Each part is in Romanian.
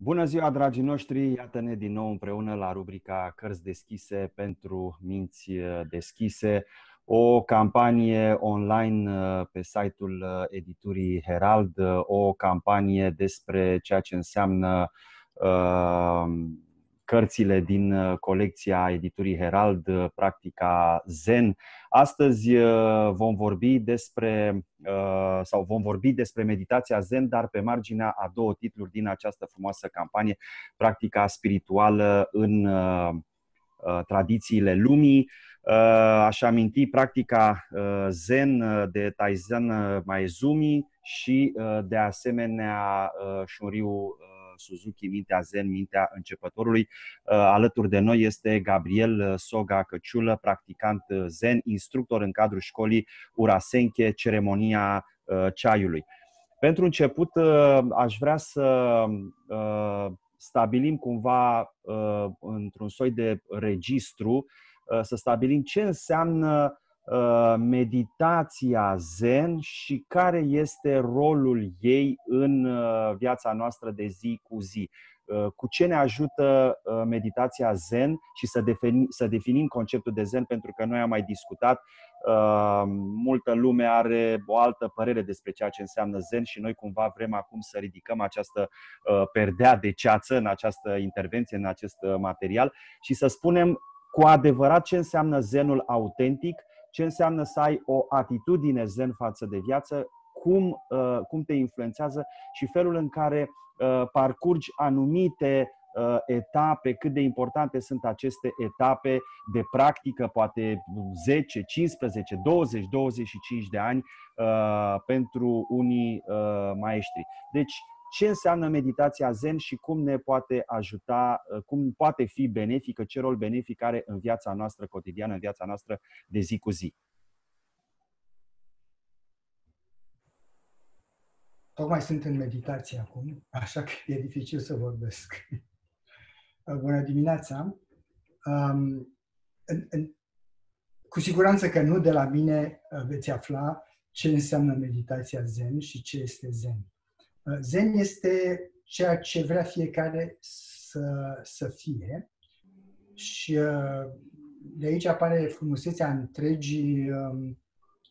Bună ziua, dragii noștri! Iată-ne din nou împreună la rubrica Cărți deschise pentru minți deschise, o campanie online uh, pe site-ul uh, editurii Herald, uh, o campanie despre ceea ce înseamnă cărțile din uh, colecția editurii Herald, uh, practica Zen. Astăzi uh, vom vorbi despre sau vom vorbi despre meditația Zen, dar pe marginea a două titluri din această frumoasă campanie, practica spirituală în tradițiile lumii. Aș aminti practica Zen de Taizen Maezumi și de asemenea Shunryu Suzuki, mintea zen, mintea începătorului. Uh, alături de noi este Gabriel uh, Soga Căciulă, practicant uh, zen, instructor în cadrul școlii Urasenche, ceremonia ceaiului. Pentru început, aș vrea să stabilim cumva într-un soi de registru, să stabilim ce înseamnă Uh, meditația zen și care este rolul ei în uh, viața noastră de zi cu zi. Uh, cu ce ne ajută meditația zen și să, defini, să definim conceptul de zen, pentru că noi am mai discutat, multă lume are o altă părere despre ceea ce înseamnă zen și noi cumva vrem acum să ridicăm această perdea de ceață în această intervenție, în acest material și să spunem cu adevărat ce înseamnă zenul autentic ce înseamnă să ai o atitudine zen față de viață, cum, uh, cum te influențează și felul în care uh, parcurgi anumite uh, etape, cât de importante sunt aceste etape de practică, poate 10, 15, 20, 25 de ani pentru unii maestri. Deci, ce înseamnă meditația zen și cum ne poate ajuta, uh, cum poate fi benefică, ce rol benefic are în viața noastră cotidiană, în viața noastră de zi cu zi. Tocmai sunt în meditație acum, așa că e dificil să vorbesc. Bună dimineața! Um, în, în, cu siguranță că nu de la mine uh, veți afla ce înseamnă meditația zen și ce este zen. Zen este ceea ce vrea fiecare să, să fie și uh, de aici apare frumusețea întregii um,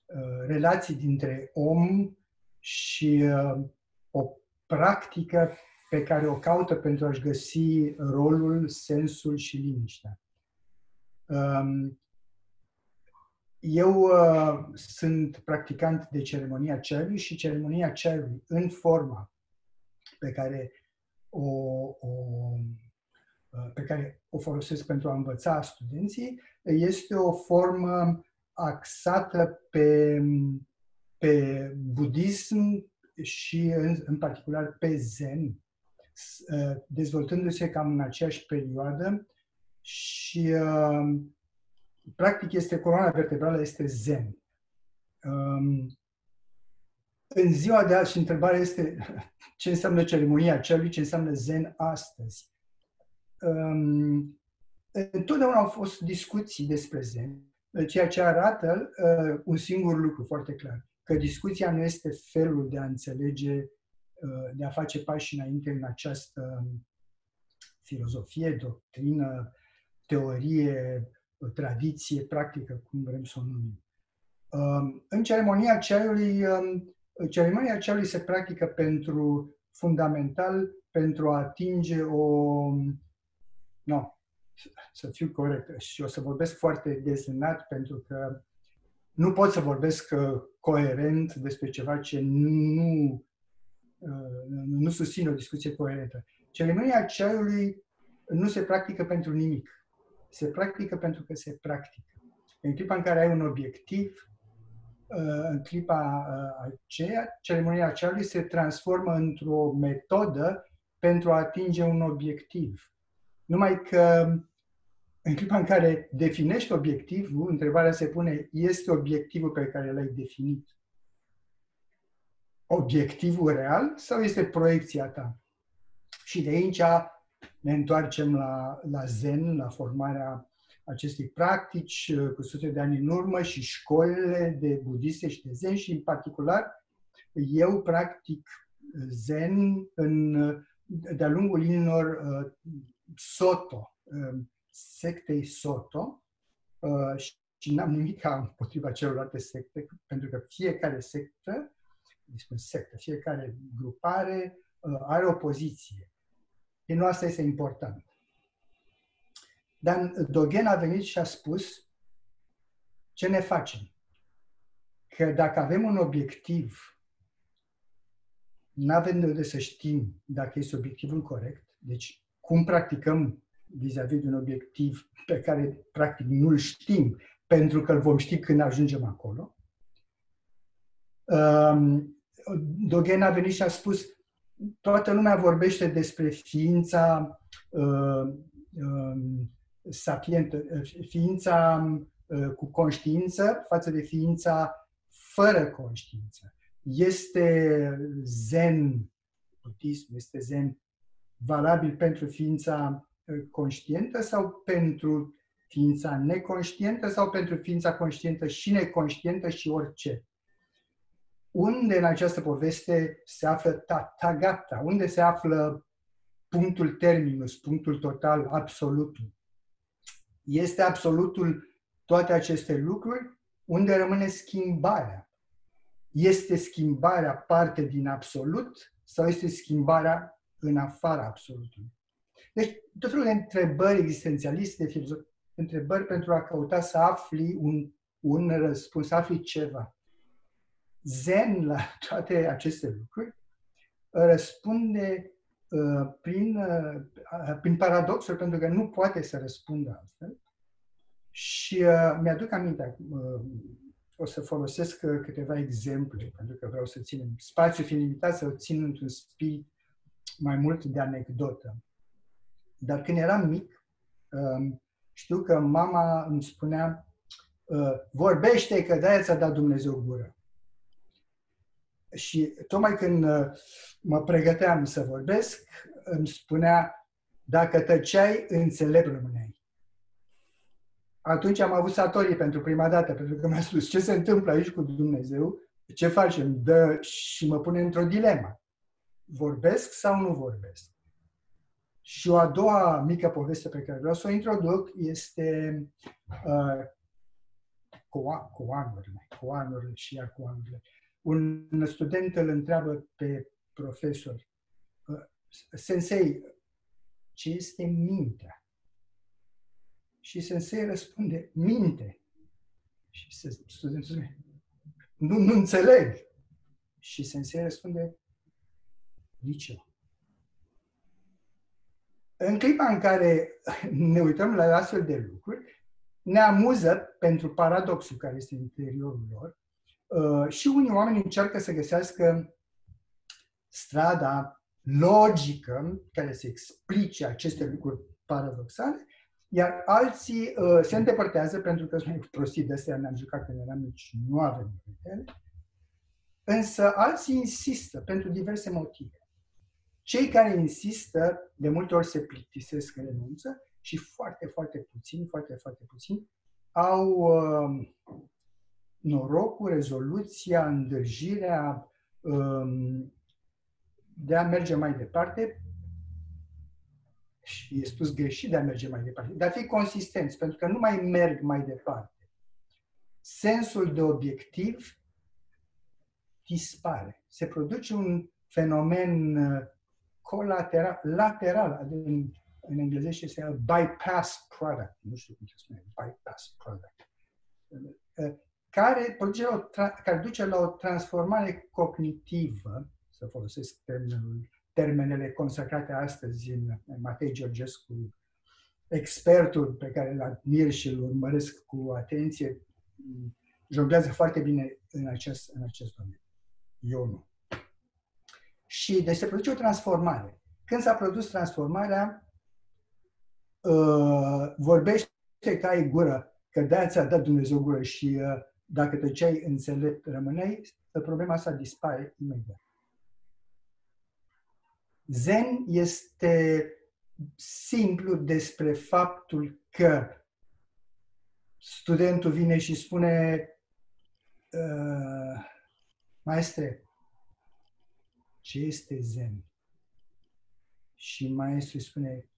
uh, relații dintre om și uh, o practică pe care o caută pentru a-și găsi rolul, sensul și liniștea. Um, eu uh, sunt practicant de ceremonia cerului și ceremonia cerului în forma pe care o, o, uh, pe care o folosesc pentru a învăța studenții este o formă axată pe, pe budism și în, în particular pe zen, uh, dezvoltându-se cam în aceeași perioadă și uh, practic este coloana vertebrală este zen. Um, în ziua de azi și întrebarea este ce înseamnă ceremonia celui, ce înseamnă zen astăzi. Um, întotdeauna au fost discuții despre zen, ceea ce arată uh, un singur lucru foarte clar, că discuția nu este felul de a înțelege, uh, de a face pași înainte în această filozofie, doctrină, teorie, tradiție, practică, cum vrem să o numim. Um, în ceremonia ceaiului, um, ceremonia ceaiului se practică pentru, fundamental, pentru a atinge o, no, să fiu corect și o să vorbesc foarte desenat pentru că nu pot să vorbesc uh, coerent despre ceva ce nu, uh, nu susține o discuție coerentă. Ceremonia ceaiului nu se practică pentru nimic se practică pentru că se practică. În clipa în care ai un obiectiv, uh, în clipa uh, aceea, ceremonia ceaiului se transformă într-o metodă pentru a atinge un obiectiv. Numai că în clipa în care definești obiectivul, întrebarea se pune, este obiectivul pe care l-ai definit obiectivul real sau este proiecția ta? Și de aici ne întoarcem la, la Zen, la formarea acestei practici uh, cu sute de ani în urmă și școlile de budiste și de Zen și în particular eu practic Zen în de-a lungul linilor uh, Soto, uh, sectei Soto, uh, și n-am nimic împotriva celorlalte secte, pentru că fiecare sectă, spun sectă, fiecare grupare are o poziție. Din asta este important. Dar Dogen a venit și a spus ce ne facem. Că dacă avem un obiectiv, nu avem de să știm dacă este obiectivul corect, deci cum practicăm vis-a-vis de un obiectiv pe care practic nu-l știm, pentru că îl vom ști când ajungem acolo. Um, Dogen a venit și a spus, toată lumea vorbește despre ființa uh, uh, sapientă, ființa uh, cu conștiință față de ființa fără conștiință. Este zen, buddhism, este zen valabil pentru ființa uh, conștientă sau pentru ființa neconștientă sau pentru ființa conștientă și neconștientă și orice. Unde în această poveste se află Tathagata? Unde se află punctul terminus, punctul total, absolutul? Este absolutul toate aceste lucruri? Unde rămâne schimbarea? Este schimbarea parte din absolut sau este schimbarea în afara absolutului? Deci, tot felul de întrebări existențialiste, de filozofie, întrebări pentru a căuta să afli un, un răspuns, să afli ceva. Zen la toate aceste lucruri răspunde uh, prin, uh, prin paradoxul, pentru că nu poate să răspundă altfel. Și uh, mi-aduc aminte, uh, o să folosesc uh, câteva exemple, pentru că vreau să țin spațiu fiind limitat, să o țin într-un spirit mai mult de anecdotă. Dar când eram mic, uh, știu că mama îmi spunea, uh, vorbește că de-aia ți-a dat Dumnezeu gură. Și tocmai când uh, mă pregăteam să vorbesc, îmi spunea, dacă tăceai, înțelept rămâneai. Atunci am avut satorii pentru prima dată, pentru că mi-a spus ce se întâmplă aici cu Dumnezeu, ce facem, dă și mă pune într-o dilemă. Vorbesc sau nu vorbesc? Și o a doua mică poveste pe care vreau să o introduc este uh, coanurile, coanurile și iar coanurile. Un student îl întreabă pe profesor, uh, sensei, ce este mintea? Și sensei răspunde, minte. Și studentul spune, nu, nu înțeleg. Și sensei răspunde, nici eu. În clipa în care ne uităm la astfel de lucruri, ne amuză pentru paradoxul care este în interiorul lor uh, și unii oameni încearcă să găsească strada logică care să explice aceste lucruri paradoxale, iar alții uh, se îndepărtează pentru că sunt prostii de astea ne-am jucat când eram mici, nu avem ele. Însă alții insistă pentru diverse motive. Cei care insistă, de multe ori se plictisesc, renunță și foarte, foarte puțin, foarte, foarte puțin, au uh, norocul, rezoluția, îndrăjirea uh, de a merge mai departe și e spus greșit de a merge mai departe, de a fi consistenți, pentru că nu mai merg mai departe. Sensul de obiectiv dispare. Se produce un fenomen uh, colateral, lateral, în, în englezește este bypass product, nu știu cum se spune, bypass product, care, produce o, care duce la o transformare cognitivă, să folosesc termenul, termenele consacrate astăzi în, în Matei Georgescu, expertul pe care îl admir și îl urmăresc cu atenție, jonglează foarte bine în acest, în acest domeniu. Eu nu. Și deci se produce o transformare. Când s-a produs transformarea, uh, vorbește că ai gură, că de ți-a dat Dumnezeu gură și uh, dacă tăceai înțelept rămâneai, problema asta dispare imediat. Zen este simplu despre faptul că studentul vine și spune uh, Maestre, ce este zen? și maestru îi spune,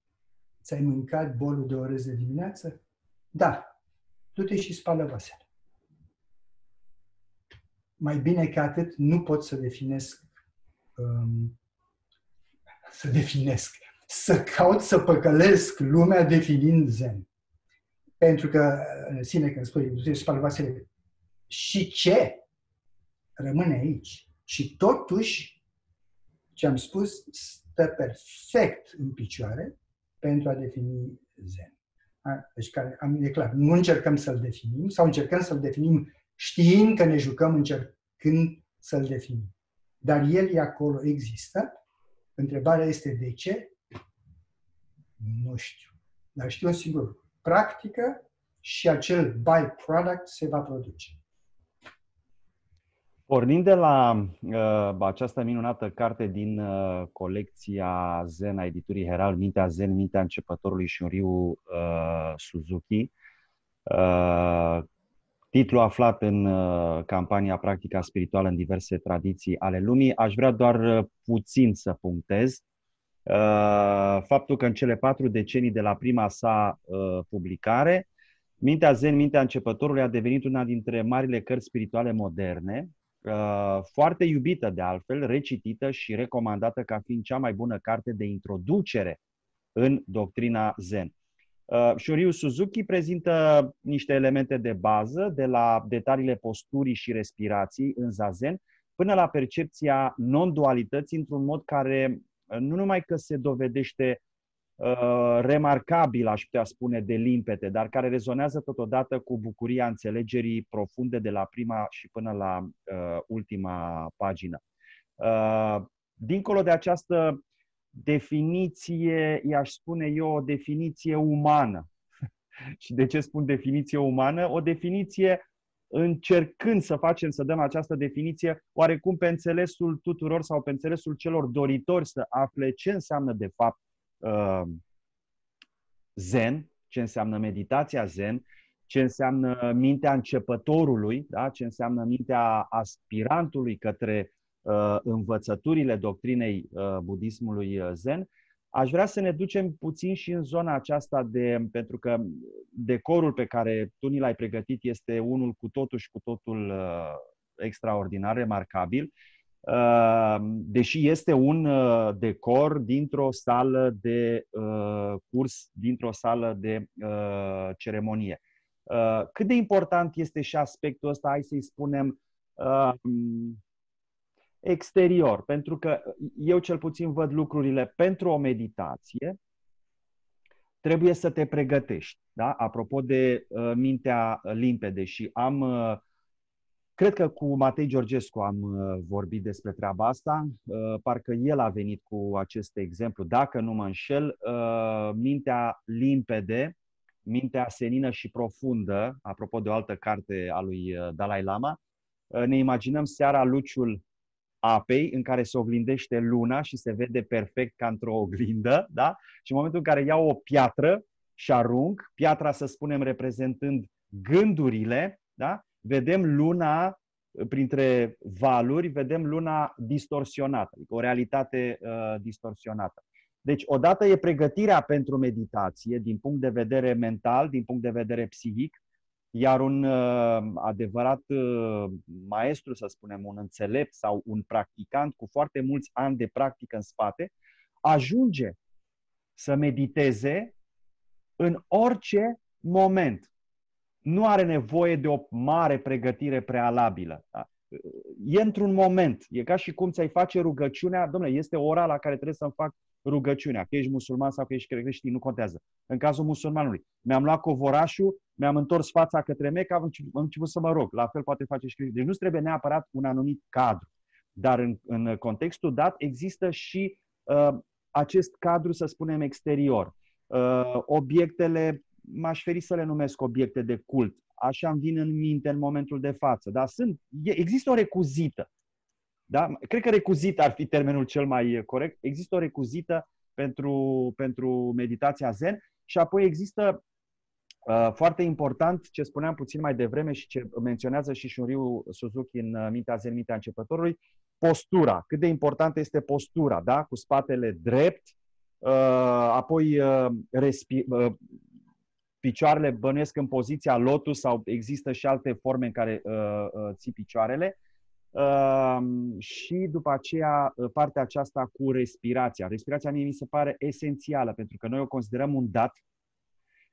ți-ai mâncat bolul de orez de dimineață? Da. Du-te și spală vasele. Mai bine ca atât, nu pot să definesc um, să definesc, să caut să păcălesc lumea definind zen. Pentru că, în sine, când spui, du-te și spală vasele, și ce? Rămâne aici. Și totuși, ce am spus, stă perfect în picioare pentru a defini zen. Deci, care, e clar, nu încercăm să-l definim sau încercăm să-l definim știind că ne jucăm încercând să-l definim. Dar el e acolo, există. Întrebarea este de ce? Nu știu. Dar știu un singur. Practică și acel byproduct se va produce. Pornind de la uh, această minunată carte din uh, colecția Zen a editurii Herald, Mintea Zen, Mintea Începătorului și un Riu uh, Suzuki, uh, titlu aflat în uh, campania Practica Spirituală în diverse tradiții ale lumii, aș vrea doar uh, puțin să punctez uh, faptul că în cele patru decenii de la prima sa uh, publicare, Mintea Zen, Mintea Începătorului a devenit una dintre marile cărți spirituale moderne, Uh, foarte iubită de altfel, recitită și recomandată ca fiind cea mai bună carte de introducere în doctrina Zen. Uh, Shuryu Suzuki prezintă niște elemente de bază, de la detaliile posturii și respirației în zazen, până la percepția non-dualității într-un mod care uh, nu numai că se dovedește Uh, remarcabil, aș putea spune, de limpede, dar care rezonează totodată cu bucuria înțelegerii profunde de la prima și până la uh, ultima pagină. Uh, dincolo de această definiție, i-aș spune eu, o definiție umană. și de ce spun definiție umană? O definiție încercând să facem, să dăm această definiție, oarecum pe înțelesul tuturor sau pe înțelesul celor doritori să afle ce înseamnă de fapt uh, zen, ce înseamnă meditația zen, ce înseamnă mintea începătorului, da? ce înseamnă mintea aspirantului către uh, învățăturile doctrinei uh, budismului uh, zen, aș vrea să ne ducem puțin și în zona aceasta de, pentru că decorul pe care tu ni l-ai pregătit este unul cu totul și cu totul uh, extraordinar, remarcabil. Ehm, deși este un uh, decor dintr-o sală de uh, curs, dintr-o sală de uh, ceremonie. Cât de important este și aspectul ăsta, hai să-i spunem, ehm, exterior, pentru că eu cel puțin văd lucrurile pentru o meditație, trebuie să te pregătești. Da? Apropo de uh, mintea limpede și am uh, Cred că cu Matei Georgescu am uh, vorbit despre treaba asta. Uh, parcă el a venit cu acest exemplu. Dacă nu mă înșel, uh, mintea limpede, mintea senină și profundă, apropo de o altă carte a lui Dalai Lama, ne imaginăm seara luciul apei în care se oglindește luna și se vede perfect ca într-o oglindă, da? Și în momentul în care iau o piatră și arunc, piatra, să spunem, reprezentând gândurile, da? vedem luna printre valuri, vedem luna distorsionată, adică o realitate uh, distorsionată. Deci, odată e pregătirea pentru meditație din punct de vedere mental, din punct de vedere psihic, iar un uh, adevărat uh, maestru, să spunem, un înțelept sau un practicant cu foarte mulți ani de practică în spate, ajunge să mediteze în orice moment nu are nevoie de o mare pregătire prealabilă. Da? E într-un moment. E ca și cum ți-ai face rugăciunea. Domnule, este ora la care trebuie să-mi fac rugăciunea. Că ești musulman sau că ești creștin, nu contează. În cazul musulmanului, mi-am luat covorașul, mi-am întors fața către Meca, am început să mă rog. La fel poate face și creștin. Deci nu trebuie neapărat un anumit cadru. Dar în, în contextul dat există și uh, acest cadru, să spunem, exterior. Uh, obiectele m-aș feri să le numesc obiecte de cult. Așa îmi vine în minte în momentul de față. Dar sunt, există o recuzită. Da? Cred că recuzită ar fi termenul cel mai corect. Există o recuzită pentru, pentru meditația zen și apoi există uh, foarte important ce spuneam puțin mai devreme și ce menționează și Shunryu Suzuki în uh, Mintea Zen, Mintea Începătorului, postura. Cât de importantă este postura, da? Cu spatele drept, apoi respi- picioarele bănuiesc în poziția lotus sau există și alte forme în care ții picioarele. Și după aceea partea aceasta cu respirația. Respirația mie mi se pare esențială pentru că noi o considerăm un dat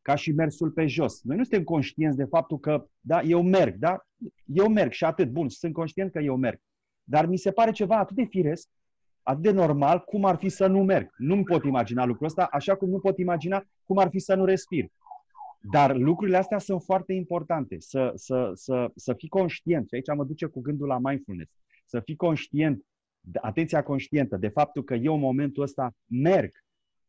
ca și mersul pe jos. Noi nu suntem conștienți de faptul că, da, eu merg, da? Eu merg și atât, bun, sunt conștient că eu merg. Dar mi se pare ceva atât de firesc, atât de normal, cum ar fi să nu merg. Nu-mi pot imagina lucrul ăsta, așa cum nu pot imagina cum ar fi să nu respir. Dar lucrurile astea sunt foarte importante. Să, să, să, să fii conștient, și aici mă duce cu gândul la mindfulness, să fii conștient, atenția conștientă de faptul că eu în momentul ăsta merg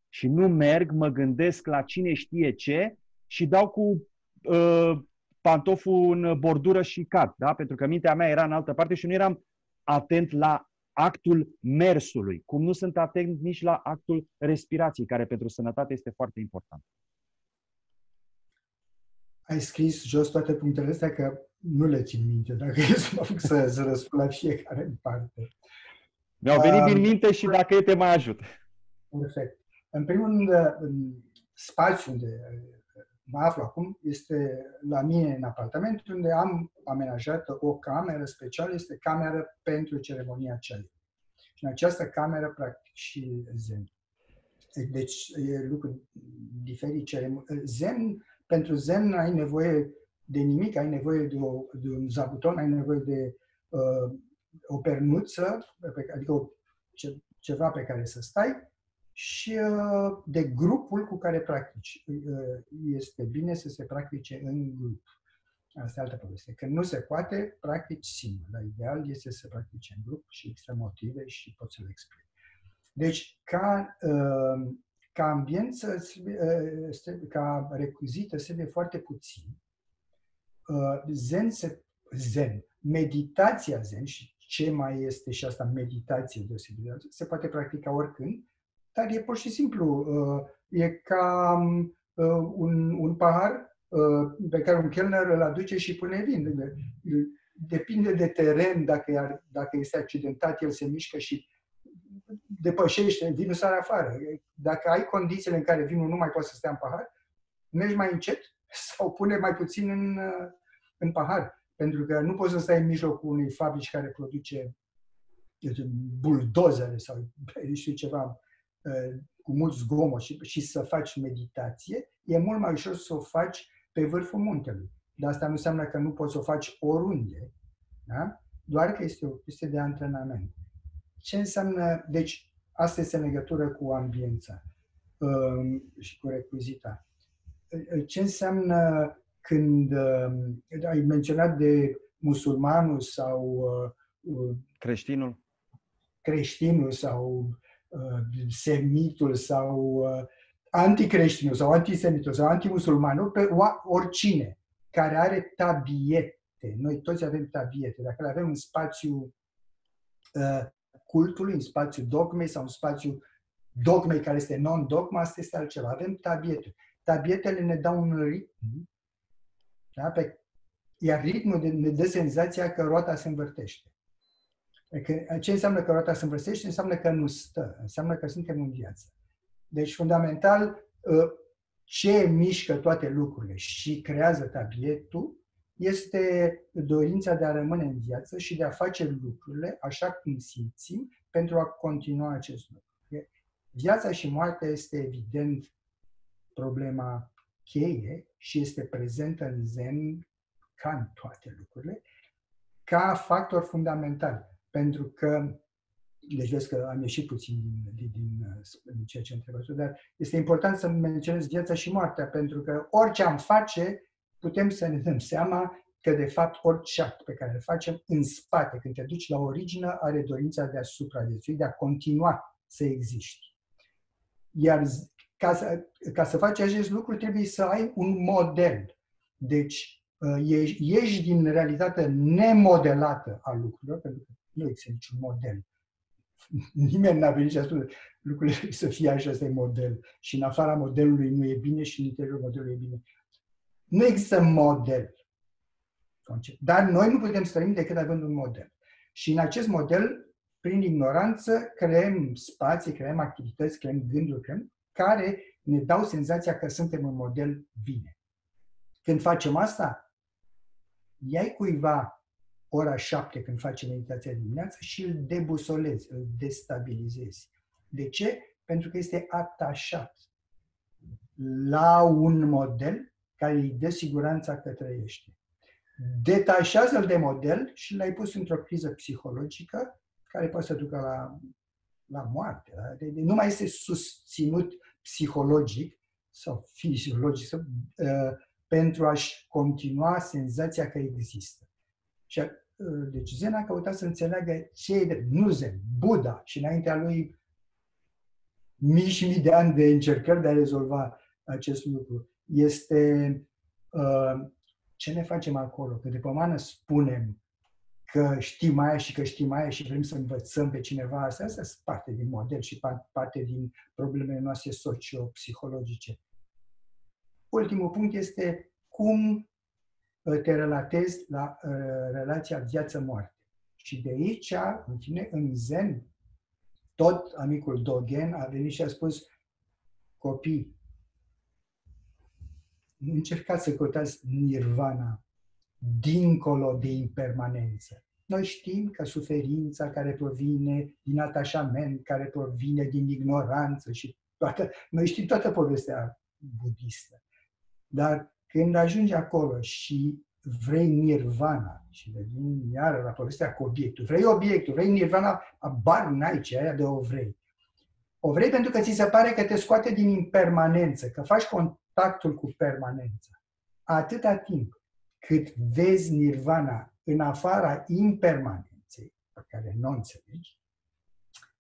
și nu merg, mă gândesc la cine știe ce și dau cu uh, pantoful în bordură și cad, da? pentru că mintea mea era în altă parte și nu eram atent la actul mersului, cum nu sunt atent nici la actul respirației, care pentru sănătate este foarte important. Ai scris jos toate punctele astea că nu le țin minte, dacă e să mă fac să, să răspund la fiecare în parte. Mi-au venit um, din minte și dacă e te mai ajut. Perfect. În primul rând, în spațiul unde mă aflu acum este la mine în apartament, unde am amenajat o cameră specială, este cameră pentru ceremonia ceai. Și în această cameră practic și zen. Deci e lucru diferit. Zen, pentru zen ai nevoie de nimic, ai nevoie de, o, de un zabuton, ai nevoie de uh, o pernuță, adică o, ce, ceva pe care să stai și uh, de grupul cu care practici. Uh, este bine să se practice în grup. Asta e altă poveste. Când nu se poate, practici singur. Dar ideal este să practici în grup și există motive și poți să le explic. Deci, ca, uh, ca ambiență, ca recuzită, se de foarte puțin. Zen, se, zen, meditația zen și ce mai este și asta meditație deosebită, se poate practica oricând, dar e pur și simplu, uh, e ca uh, un, un pahar uh, pe care un chelner îl aduce și pune vin. Depinde de teren, dacă, dacă este accidentat, el se mișcă și depășește, vinul sare afară. Dacă ai condițiile în care vinul nu mai poate să stea în pahar, mergi mai încet sau pune mai puțin în, în pahar. Pentru că nu poți să stai în mijlocul unei fabrici care produce buldozere sau știu ceva Uh, cu mult zgomot și, și să faci meditație, e mult mai ușor să o faci pe vârful muntelui. Dar asta nu înseamnă că nu poți să o faci oriunde, da? doar că este o chestie de antrenament. Ce înseamnă, deci asta este în legătură cu ambiența um, și cu recuizita. Uh, ce înseamnă când uh, ai menționat de musulmanul sau uh, creștinul creștinul sau Uh, semitul sau uh, anticreștinul sau antisemitul sau antimusulmanul, pe oricine care are tabiete. Noi toți avem tabiete. Dacă le avem în spațiu uh, cultului, în spațiu dogmei sau în spațiu dogmei care este non-dogma, asta este altceva. Avem tabiete. Tabietele ne dau un ritm, da? Pe, iar ritmul ne dă senzația că roata se învârtește. Că, ce înseamnă că roata se învârstește? Înseamnă că nu stă, înseamnă că suntem în viață. Deci, fundamental, ă, ce mișcă toate lucrurile și creează tabietul este dorința de a rămâne în viață și de a face lucrurile așa cum simțim pentru a continua acest lucru. Viața și moartea este evident problema cheie și este prezentă în zen ca în toate lucrurile, ca factor fundamental. Pentru că, deci vezi că am ieșit puțin din, din, din, din ceea ce întrebat dar este important să menționez viața și moartea, pentru că orice am face, putem să ne dăm seama că, de fapt, orice act pe care îl facem în spate, când te duci la origină, are dorința de a supraviețui, de a continua să existi. Iar ca să, ca să faci acest lucru, trebuie să ai un model. Deci, ieși din realitatea nemodelată a lucrurilor, pentru că nu există niciun model. Nimeni n-a venit și a spus lucrurile să fie așa, ăsta e model. Și în afara modelului nu e bine și în interiorul modelului e bine. Nu există model. Dar noi nu putem să trăim decât având un model. Și în acest model prin ignoranță, creăm spații, creăm activități, creăm gânduri, creăm, care ne dau senzația că suntem în model bine. Când facem asta, iai cuiva ora șapte când face meditația dimineața și îl debusolezi, îl destabilizezi. De ce? Pentru că este atașat la un model care îi dă siguranța că trăiește. Detașează-l de model și l-ai pus într-o criză psihologică care poate să ducă la, la moarte. Da? De, de, nu mai este susținut psihologic sau fiziologic sau, uh, pentru a-și continua senzația că există. Și, uh, deci Zen a căutat să înțeleagă ce e de, nu Zen, Buddha și înaintea lui mii și mii de ani de încercări de a rezolva acest lucru. Este uh, ce ne facem acolo? Că de pomană spunem că știm aia și că știm aia și vrem să învățăm pe cineva asta, asta este parte din model și parte din problemele noastre socio-psihologice. Ultimul punct este cum uh, te relatezi la uh, relația viață-moarte. Și de aici, în fine, în Zen, tot amicul Dogen a venit și a spus, copii, încercați să căutați nirvana dincolo de impermanență. Noi știm că suferința care provine din atașament, care provine din ignoranță și toată, noi știm toată povestea budistă. Dar când ajungi acolo și vrei nirvana și vin iară la povestea cu obiectul, vrei obiectul, vrei nirvana, bar n-ai ce aia de o vrei. O vrei pentru că ți se pare că te scoate din impermanență, că faci contactul cu permanența. Atâta timp cât vezi nirvana în afara impermanenței, pe care nu o înțelegi,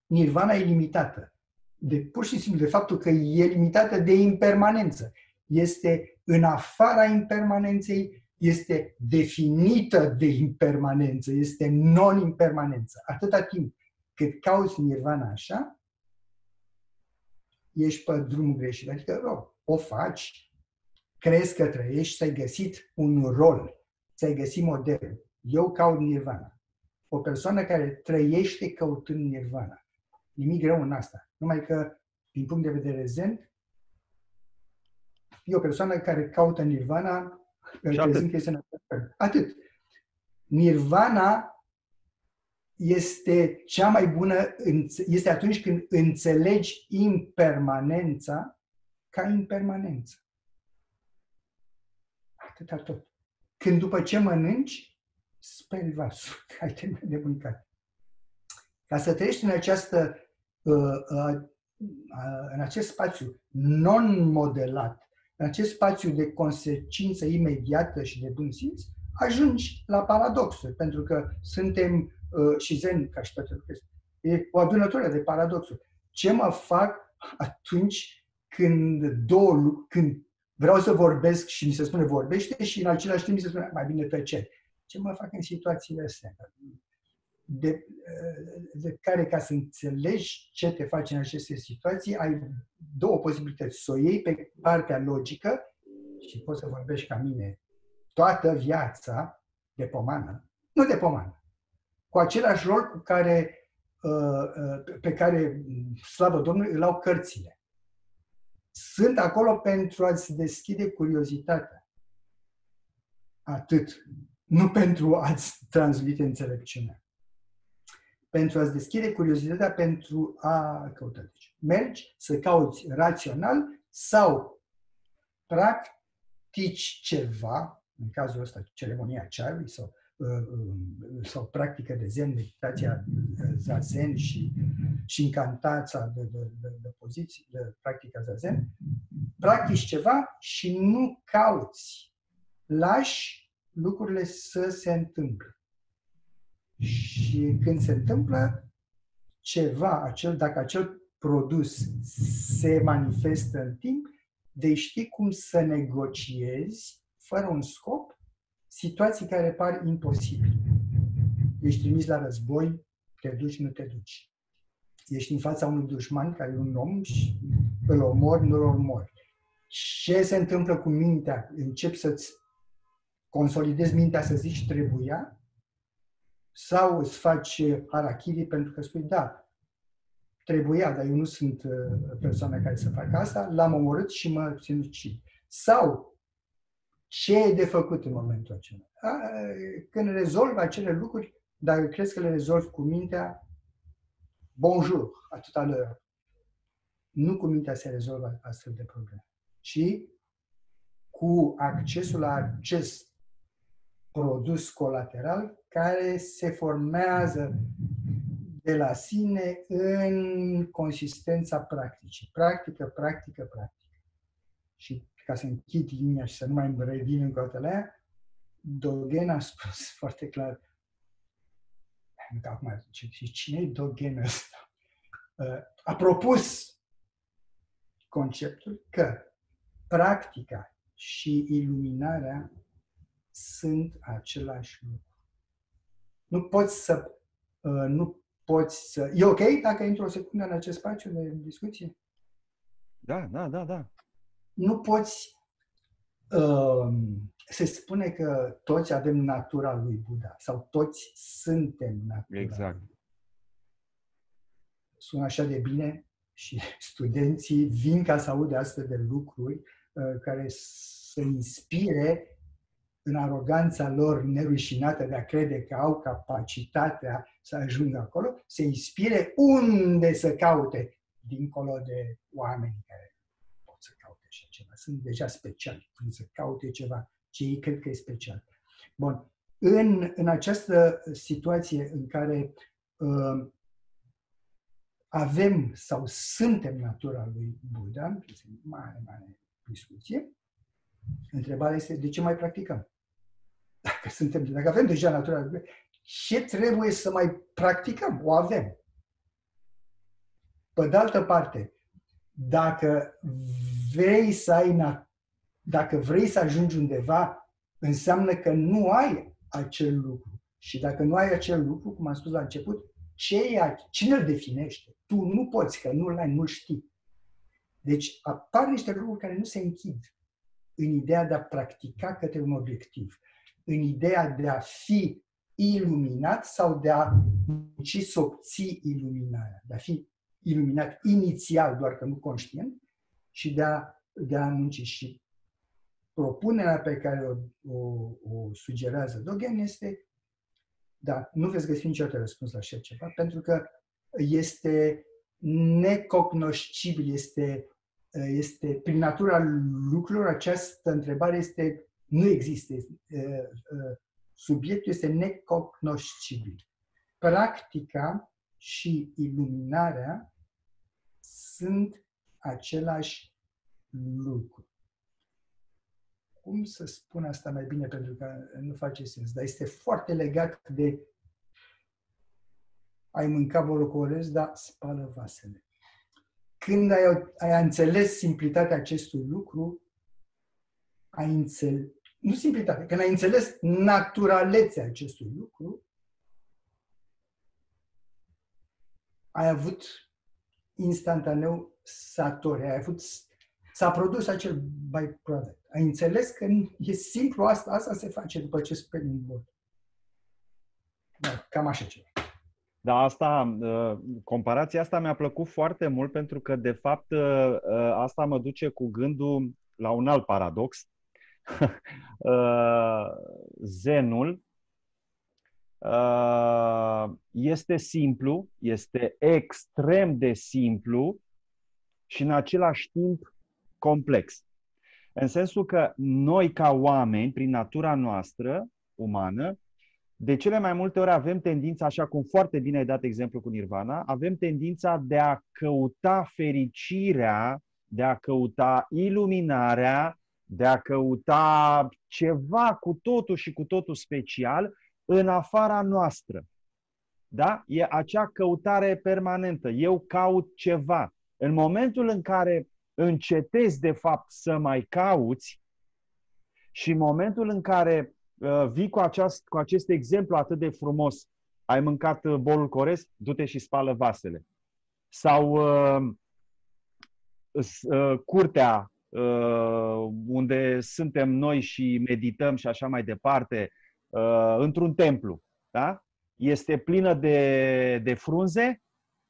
nirvana e limitată. De pur și simplu de faptul că e limitată de impermanență. Este în afara impermanenței, este definită de impermanență, este non-impermanență. Atâta timp cât cauți nirvana așa, ești pe drumul greșit. Adică, rog, o faci, crezi că trăiești, ți-ai găsit un rol, ți-ai găsit model. Eu caut nirvana. O persoană care trăiește căutând nirvana. Nimic greu în asta. Numai că, din punct de vedere zen, e o persoană care caută nirvana crezând că este în Atât. Nirvana este cea mai bună, este atunci când înțelegi impermanența ca impermanență. Atâta tot. Când după ce mănânci, speli vasul, ai terminat de mâncat. Ca să trăiești în această, uh, uh, uh, în acest spațiu non-modelat, în acest spațiu de consecință imediată și de bun simț, ajungi la paradoxuri, pentru că suntem și zen, ca și toate lucrurile, e o adunătură de paradoxuri. Ce mă fac atunci când două, când vreau să vorbesc și mi se spune vorbește și în același timp mi se spune mai bine tăcere. Ce mă fac în situațiile astea? De, de care, ca să înțelegi ce te face în aceste situații, ai două posibilități. Să o iei pe partea logică și poți să vorbești ca mine toată viața de pomană, nu de pomană, cu același rol cu care, uh, uh, pe care, slavă Domnului, îl au cărțile sunt acolo pentru a-ți deschide curiozitatea. Atât. Nu pentru a-ți transmite înțelepciunea. Pentru a-ți deschide curiozitatea pentru a căuta. Deci, mergi să cauți rațional sau practici ceva, în cazul ăsta ceremonia cearului sau Uh, uh, sau practică de zen, meditația uh, zazen și, și incantața de, de, de, de poziții, de practica zazen, practici ceva și nu cauți. Lași lucrurile să se întâmple. Și când se întâmplă ceva, acel, dacă acel produs se manifestă în timp, de ști cum să negociezi fără un scop situații care par imposibile. Ești trimis la război, te duci, nu te duci. Ești în fața unui dușman care e un om și îl omori, nu îl omori. Ce se întâmplă cu mintea? Încep să-ți consolidezi mintea să zici trebuia Sau îți faci harakiri pentru că spui, da, trebuia, dar eu nu sunt uh, persoana care să facă asta, l-am omorât și mă sinucid. Sau ce e de făcut în momentul acela? Când rezolvi acele lucruri, dacă crezi că le rezolvi cu mintea, bonjour, atâta lor. Nu cu mintea se rezolvă astfel de probleme, ci cu accesul la acest produs colateral care se formează de la sine în consistența practicii. Practică, practică, practică. Și ca să închid linia și să nu mai revin încă o dată la ea, Dogen a spus foarte clar, acum, cine e Dogen ăsta? Uh, a propus conceptul că practica și iluminarea sunt același lucru. Nu poți să uh, nu poți să... E ok dacă intru o secundă în acest spațiu de discuție? Da, da, da, da. Nu poți... Uh, se spune că toți avem natura lui Buddha sau toți suntem natura. Exact. Sună așa de bine și studenții vin ca să audă astfel de lucruri uh, care să inspire în aroganța lor nerușinată de a crede că au capacitatea să ajungă acolo, să inspire unde să caute, dincolo de oameni care pot să caute așa ceva. Sunt deja speciali când să caute ceva ce ei cred că e special. Bun. În, în această situație în care uh, avem sau suntem natura lui Buddha, este mare, mare discuție, întrebarea este de ce mai practicăm? Dacă, suntem, dacă avem deja natura lui Buddha, ce trebuie să mai practicăm? O avem. Pe de altă parte, dacă vrei să ai dacă vrei să ajungi undeva, înseamnă că nu ai acel lucru. Și dacă nu ai acel lucru, cum am spus la început, ce e, cine îl definește? Tu nu poți, că nu-l ai, nu-l știi. Deci apar niște lucruri care nu se închid în ideea de a practica către un obiectiv, în ideea de a fi iluminat sau de a munci să obții iluminarea, de a fi iluminat inițial, doar că nu conștient, și de a, de a munci. Și propunerea pe care o, o, o sugerează Dogen este, da, nu veți găsi niciodată răspuns la așa ceva, pentru că este necognoscibil, este, este prin natura lucrurilor, această întrebare este, nu există. Subiectul este necognoscibil. Practica și iluminarea sunt același lucru. Cum să spun asta mai bine, pentru că nu face sens, dar este foarte legat de ai mâncat bolocorez, dar spală vasele. Când ai, ai înțeles simplitatea acestui lucru, ai înțeles, nu simplitate, când ai înțeles naturalețea acestui lucru, ai avut instantaneu satori, ai avut, s-a produs acel byproduct. Ai înțeles că e simplu asta, asta se face după ce speli în bol. Da, cam așa ceva. Da, asta, uh, comparația asta mi-a plăcut foarte mult pentru că, de fapt, uh, uh, asta mă duce cu gândul la un alt paradox. Zenul este simplu, este extrem de simplu și în același timp complex. În sensul că noi, ca oameni, prin natura noastră umană, de cele mai multe ori avem tendința, așa cum foarte bine ai dat exemplu cu Nirvana, avem tendința de a căuta fericirea, de a căuta iluminarea, de a căuta ceva cu totul și cu totul special în afara noastră. Da? E acea căutare permanentă. Eu caut ceva. În momentul în care încetezi, de fapt, să mai cauți și în momentul în care uh, vii cu, aceast, cu acest exemplu atât de frumos, ai mâncat uh, bolul corez, du-te și spală vasele. Sau uh, uh, curtea uh, unde suntem noi și medităm și așa mai departe, uh, într-un templu. Da? este plină de, de frunze,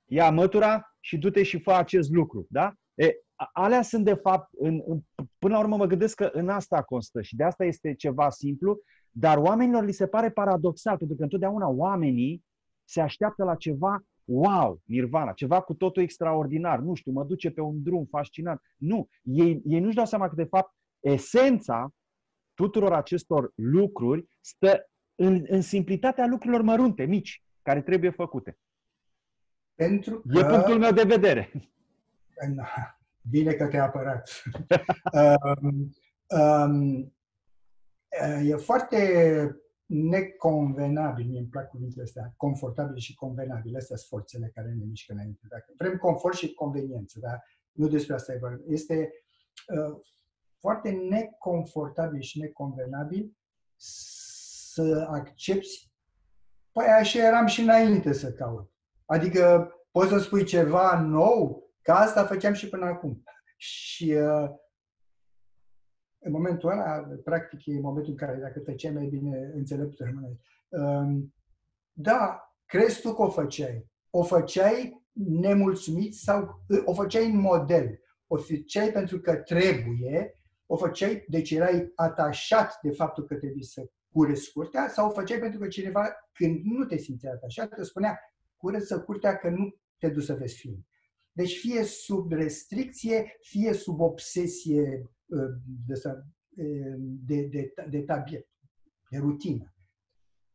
ia mătura și du-te și fă acest lucru. Da? E, alea sunt de fapt, în, în, până la urmă mă gândesc că în asta constă și de asta este ceva simplu, dar oamenilor li se pare paradoxal, pentru că întotdeauna oamenii se așteaptă la ceva wow, nirvana, ceva cu totul extraordinar, nu știu, mă duce pe un drum fascinant. Nu, ei, ei nu-și dau seama că de fapt esența tuturor acestor lucruri stă în, în simplitatea lucrurilor mărunte, mici, care trebuie făcute. Pentru că... E punctul meu de vedere. Bine că te-ai apărat. um, um, e foarte neconvenabil, mi îmi plac cuvintele astea, confortabil și convenabil. Astea sunt forțele care ne mișcă înainte. Dacă vrem confort și conveniență, dar nu despre asta e vorba. Este uh, foarte neconfortabil și neconvenabil să accepti Păi așa eram și înainte să caut. Adică poți să spui ceva nou, că asta făceam și până acum. Și uh, în momentul ăla, practic, e momentul în care dacă tăceai mai bine înțelept rămâne. Uh, da, crezi tu că o făceai. O făceai nemulțumit sau o făceai în model. O făceai pentru că trebuie, o făceai, deci erai atașat de faptul că trebuie să cureți curtea sau o făceai pentru că cineva, când nu te simțea atașat, te spunea curăță curtea că nu te duci să vezi film. Deci fie sub restricție, fie sub obsesie uh, de, de, de, de tabiet, de rutină.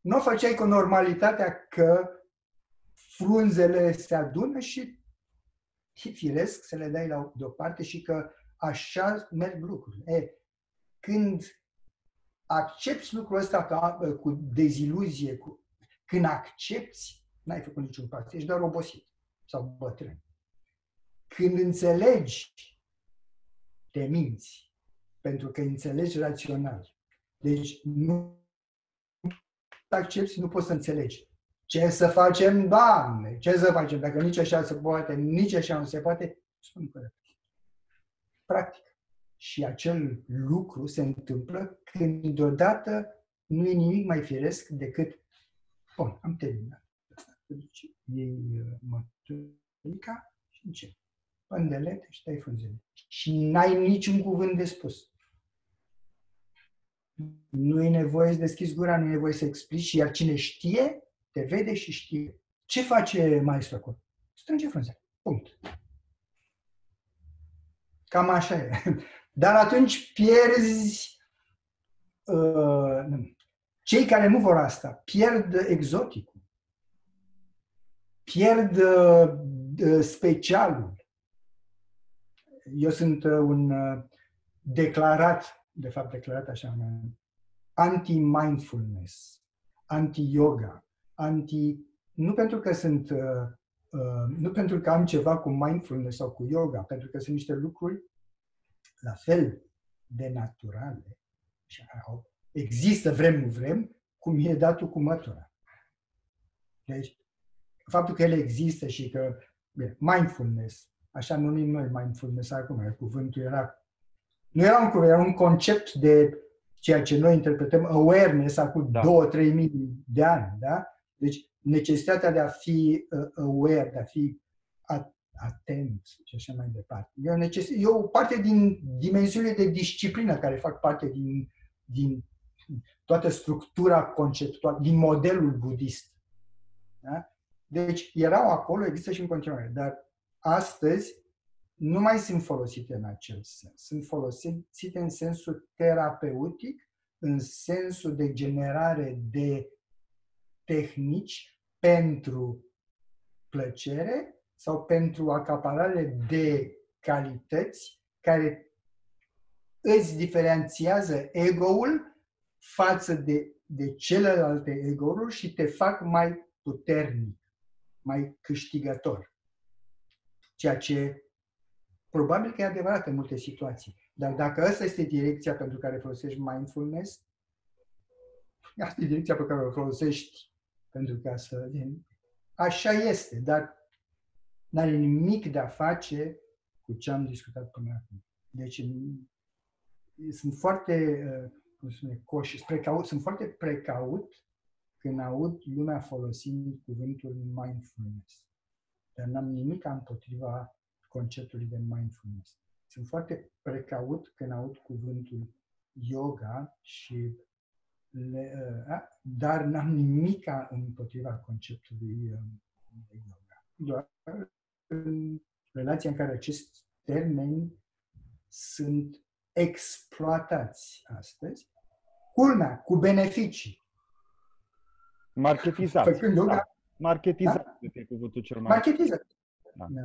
Nu o făceai cu normalitatea că frunzele se adună și firesc să le dai la deoparte și că așa merg lucrurile. E, când accepti lucrul ăsta ca, cu deziluzie, cu, când accepti, n-ai făcut niciun pas, ești doar obosit sau bătrân. Când înțelegi, te minți, pentru că înțelegi rațional. Deci nu accepti, nu poți să înțelegi. Ce să facem, Doamne? Ce să facem? Dacă nici așa se poate, nici așa nu se poate, spun corect. Practic. Și acel lucru se întâmplă când deodată nu e nimic mai firesc decât Bun, am terminat. Deci, iei uh, măturica și începi. Pândelete și tai frunzele. Și n-ai niciun cuvânt de spus. Nu e nevoie să deschizi gura, nu e nevoie să explici, iar cine știe, te vede și știe. Ce face maestru acolo? Strânge frunzele. Punct. Cam așa e. Dar atunci pierzi uh, cei care nu vor asta pierd exoticul, pierd uh, specialul. Eu sunt uh, un uh, declarat, de fapt declarat așa, anti-mindfulness, anti-yoga, anti... Nu pentru că sunt nu pentru că am ceva cu mindfulness sau cu yoga, pentru că sunt niște lucruri la fel de naturale și au există vrem, nu vrem, cum e datul cu mătura. Deci, faptul că ele există și că, bine, mindfulness, așa numim noi mindfulness acum, cuvântul era, nu era un cuvânt, era un concept de ceea ce noi interpretăm awareness acum da. 2-3 mii de ani, da? Deci, necesitatea de a fi uh, aware, de a fi atent și așa mai departe. E o, neces- e o parte din dimensiunile de disciplină care fac parte din, din toată structura conceptuală, din modelul budist. Da? Deci erau acolo, există și în continuare, dar astăzi nu mai sunt folosite în acel sens. Sunt folosite în sensul terapeutic, în sensul de generare de tehnici pentru plăcere sau pentru acaparare de calități care îți diferențiază ego-ul față de, de celelalte ego-uri și te fac mai puternic, mai câștigător. Ceea ce probabil că e adevărat în multe situații. Dar dacă asta este direcția pentru care folosești mindfulness, asta e direcția pe care o folosești pentru ca să... Așa este, dar nu are nimic de a face cu ce am discutat până acum. Deci sunt foarte uh, cum se spune, coși, precaut, sunt foarte precaut când aud lumea folosind cuvântul mindfulness. Dar n-am nimic împotriva conceptului de mindfulness. Sunt foarte precaut când aud cuvântul yoga și le, uh, dar n-am nimic împotriva conceptului uh, de yoga. Doar în relația în care acest termeni sunt exploatați astăzi, culmea, cu beneficii. Marketizat. Făcând yoga. Da. Marketizat da? este cuvântul cel mai... Marketizat. Da. da.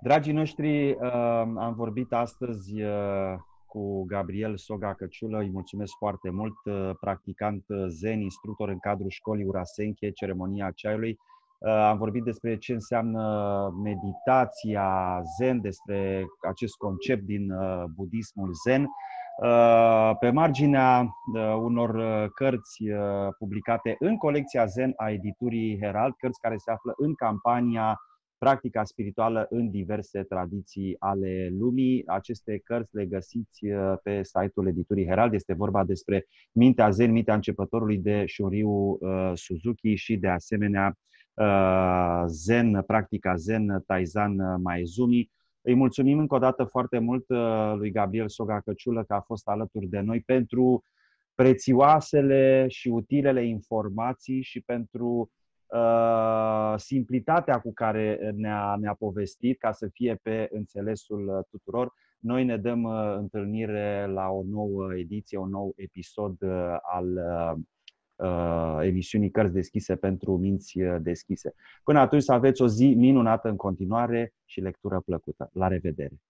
Dragii noștri, uh, am vorbit astăzi uh, cu Gabriel Soga Căciulă, îi mulțumesc foarte mult, uh, practicant zen, instructor în cadrul școlii Urasenche, ceremonia ceaiului. Am vorbit despre ce înseamnă meditația zen, despre acest concept din budismul zen. Pe marginea unor cărți publicate în colecția Zen a editurii Herald, cărți care se află în campania practica spirituală în diverse tradiții ale lumii. Aceste cărți le găsiți uh, pe site-ul editurii Herald. Este vorba despre Mintea Zen, Mintea Începătorului de Shunryu uh, Suzuki și de asemenea uh, Zen, practica Zen, Taizan Maezumi. Îi mulțumim încă o dată foarte mult lui Gabriel Soga Căciulă că a fost alături de noi pentru prețioasele și utilele informații și pentru Uh, simplitatea cu care ne-a, ne-a povestit ca să fie pe înțelesul uh, tuturor. Noi ne dăm uh, întâlnire la o nouă ediție, un nou episod al emisiunii Cărți deschise pentru minți deschise. Până atunci să aveți o zi minunată în continuare și lectură plăcută. La revedere!